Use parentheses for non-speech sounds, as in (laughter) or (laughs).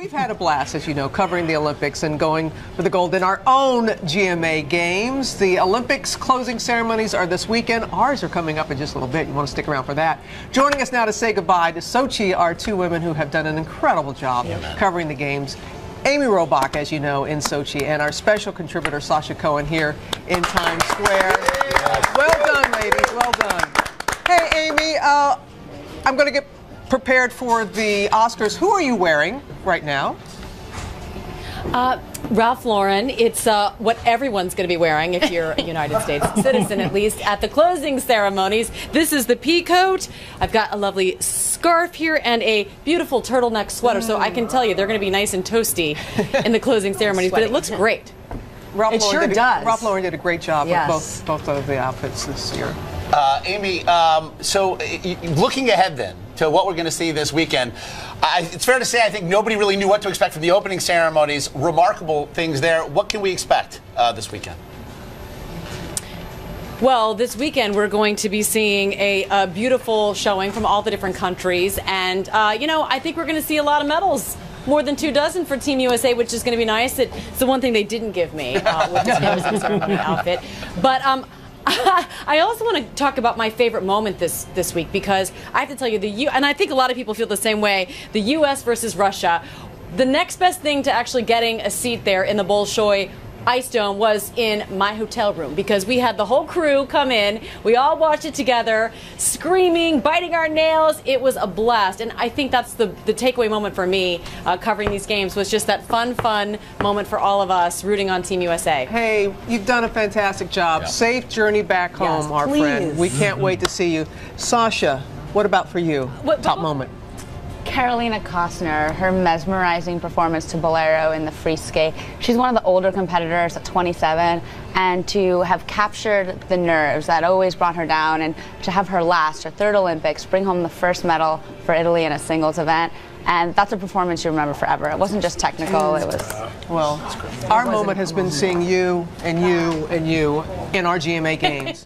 We've had a blast, as you know, covering the Olympics and going for the gold in our own GMA games. The Olympics closing ceremonies are this weekend. Ours are coming up in just a little bit. You want to stick around for that. Joining us now to say goodbye to Sochi are two women who have done an incredible job yeah, covering the games. Amy Robach, as you know, in Sochi, and our special contributor, Sasha Cohen, here in Times Square. Well done, ladies. Well done. Hey, Amy, uh, I'm going to get prepared for the Oscars. Who are you wearing right now? Uh, Ralph Lauren. It's uh, what everyone's going to be wearing if you're a United (laughs) States citizen, at least at the closing ceremonies. This is the pea coat. I've got a lovely scarf here and a beautiful turtleneck sweater, so I can tell you they're going to be nice and toasty in the (laughs) closing ceremonies. but it looks great. Ralph it Lauren sure did does. A, Ralph Lauren did a great job yes. with both both of the outfits this year. Uh, Amy, um, so looking ahead then to what we're going to see this weekend, I, it's fair to say I think nobody really knew what to expect from the opening ceremonies. Remarkable things there. What can we expect uh, this weekend? Well, this weekend we're going to be seeing a, a beautiful showing from all the different countries, and uh, you know I think we're going to see a lot of medals more than two dozen for Team USA, which is going to be nice. it's the one thing they didn't give me uh, with this outfit. But um, (laughs) I also want to talk about my favorite moment this this week because I have to tell you the U and I think a lot of people feel the same way. The U.S. versus Russia. The next best thing to actually getting a seat there in the Bolshoi Ice Dome was in my hotel room because we had the whole crew come in. We all watched it together, screaming, biting our nails. It was a blast. And I think that's the, the takeaway moment for me uh, covering these games was just that fun, fun moment for all of us rooting on Team USA. Hey, you've done a fantastic job. Yeah. Safe journey back home, yes, our please. friend. We can't wait to see you. Sasha, what about for you? What, Top moment. Carolina Kostner, her mesmerizing performance to Bolero in the free skate. She's one of the older competitors at 27, and to have captured the nerves that always brought her down, and to have her last, her third Olympics, bring home the first medal for Italy in a singles event. And that's a performance you remember forever. It wasn't just technical, it was. Well, our moment has been seeing you and you and you in our GMA games.